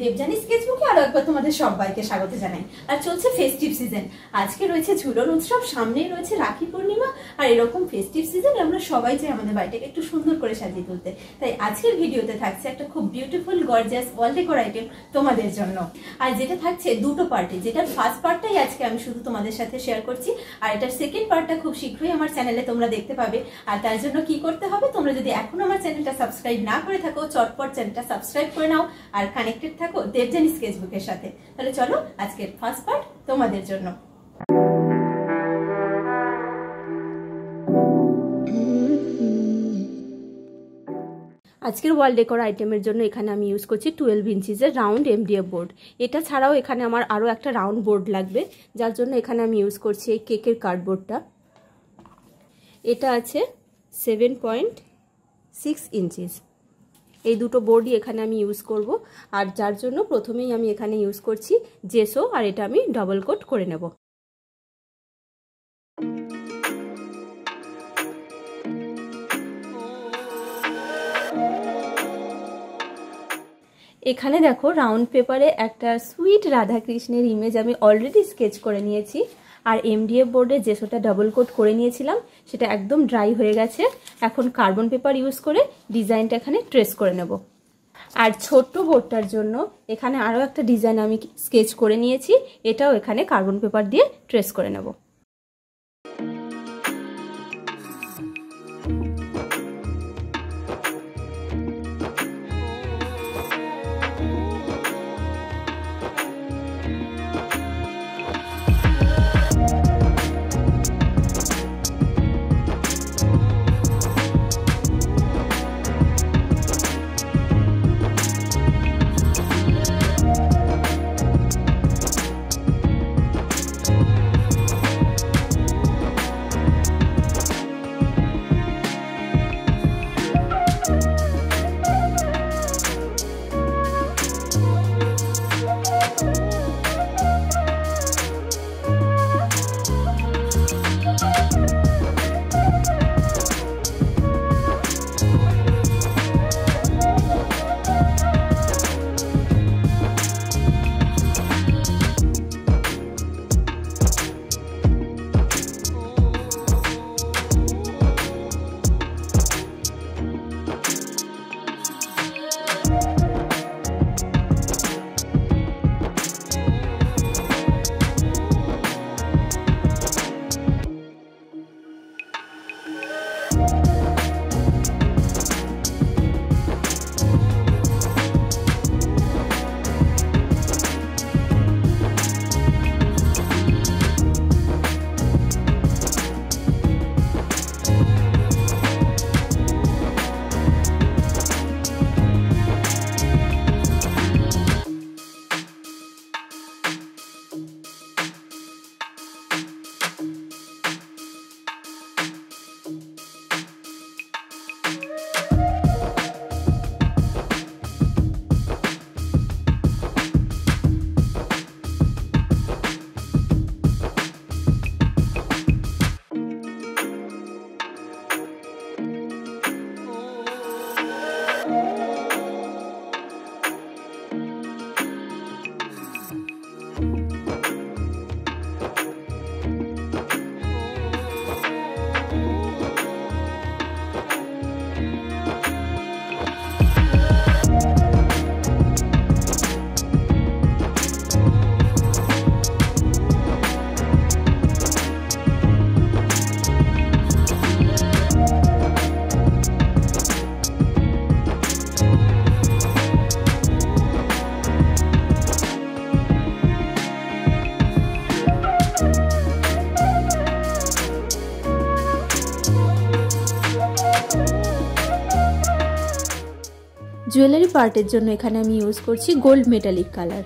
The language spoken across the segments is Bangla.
দেবজানি স্কেচবুকে আরও একবার তোমাদের সবাইকে স্বাগত জানাই। আর চলছে ফেস্টিভ সিজন আজকে রয়েছে ঝুলন উৎসব, সামনেই রয়েছে রাখি পূর্ণিমা, আর এরকম ফেস্টিভ সিজন আমরা সবাই চাই আমাদের বাড়িটাকে একটু সুন্দর করে সাজিয়ে তুলতে। তাই আজকের ভিডিওতে থাকছে একটা খুব beautiful gorgeous wall decor item তোমাদের জন্য। আর যেটা থাকছে দুটো পার্টে যেটার ফার্স্ট পার্টটাই আজকে আমি শুধু তোমাদের সাথে শেয়ার করছি, আর এটার সেকেন্ড পার্টটা খুব শীঘ্রই আমার চ্যানেলে তোমরা দেখতে পাবে। আর তার জন্য কি করতে হবে? তোমরা যদি এখনও আমার চ্যানেলটা সাবস্ক্রাইব না করে থাকো, চটপট চ্যানেলটা সাবস্ক্রাইব করে নাও, আর কানেক্টেড থাকো দেবজানি স্কেচবুকের সাথে। তাহলে চলো আজকের ফার্স্ট পার্ট তোমাদের জন্য। আজকের ওয়াল ডেকোর আইটেমের জন্য এখানে আমি ইউজ করছি টুয়েলভ ইঞ্চিজের রাউন্ড এমডিএফ বোর্ড এটা ছাড়াও এখানে আমার আরও একটা রাউন্ড বোর্ড লাগবে, যার জন্য এখানে আমি ইউজ করছি এই কেকের কার্ডবোর্ডটা এটা আছে সেভেন পয়েন্ট সিক্স ইঞ্চিস এই দুটো বোর্ডই এখানে আমি ইউজ করব। আর যার জন্য প্রথমেই আমি এখানে ইউজ করছি জেসো আর এটা আমি ডবল কোট করে নেব। এখানে দেখো রাউন্ড পেপারে একটা সুইট রাধাকৃষ্ণের ইমেজ আমি অলরেডি স্কেচ করে নিয়েছি। আর এমডিএফ বোর্ডে যে সোটা ডাবল কোট করে নিয়েছিলাম, সেটা একদম ড্রাই হয়ে গেছে। এখন কার্বন পেপার ইউজ করে ডিজাইনটা এখানে ট্রেস করে নেব। আর ছোট্ট বোর্ডটার জন্য এখানে আরও একটা ডিজাইন আমি স্কেচ করে নিয়েছি, এটাও এখানে কার্বন পেপার দিয়ে ট্রেস করে নেব। জুয়েলারি পার্টের জন্য এখানে আমি ইউজ করছি গোল্ড মেটালিক কালার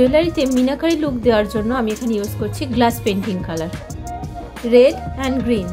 জুয়েলারিতে মিনাকারি লুক দেওয়ার জন্য আমি এখানে ইউজ করছি glass painting colour red and green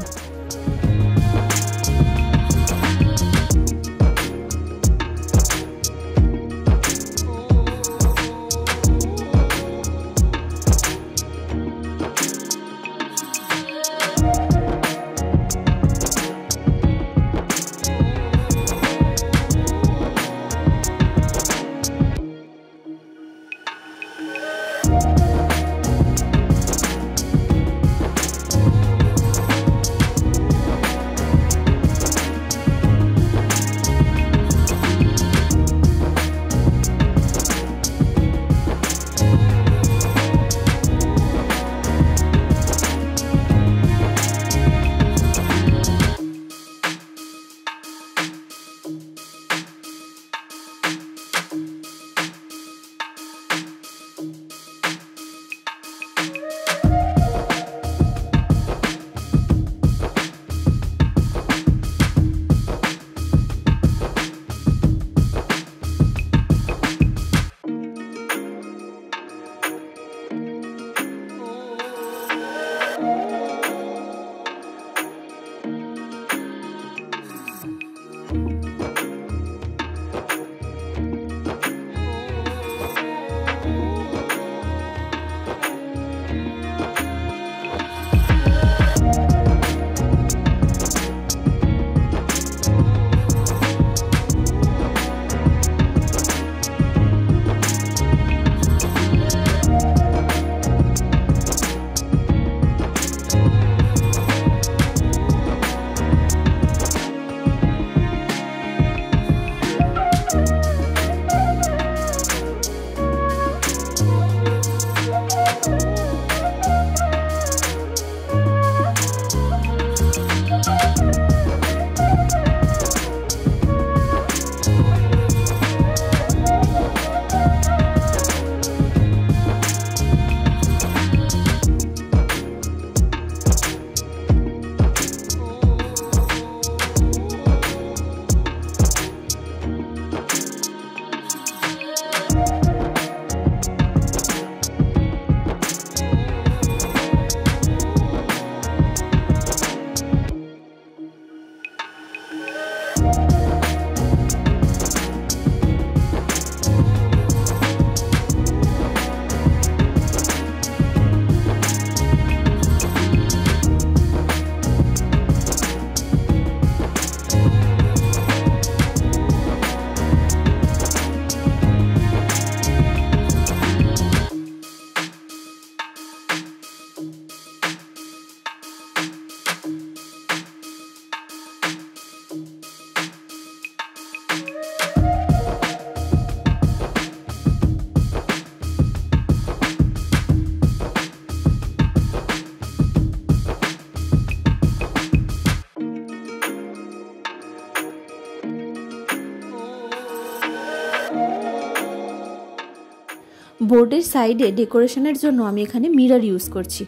বোর্ডের সাইডে ডেকোরেশনের জন্য আমি এখানে মিরর ইউজ করছি।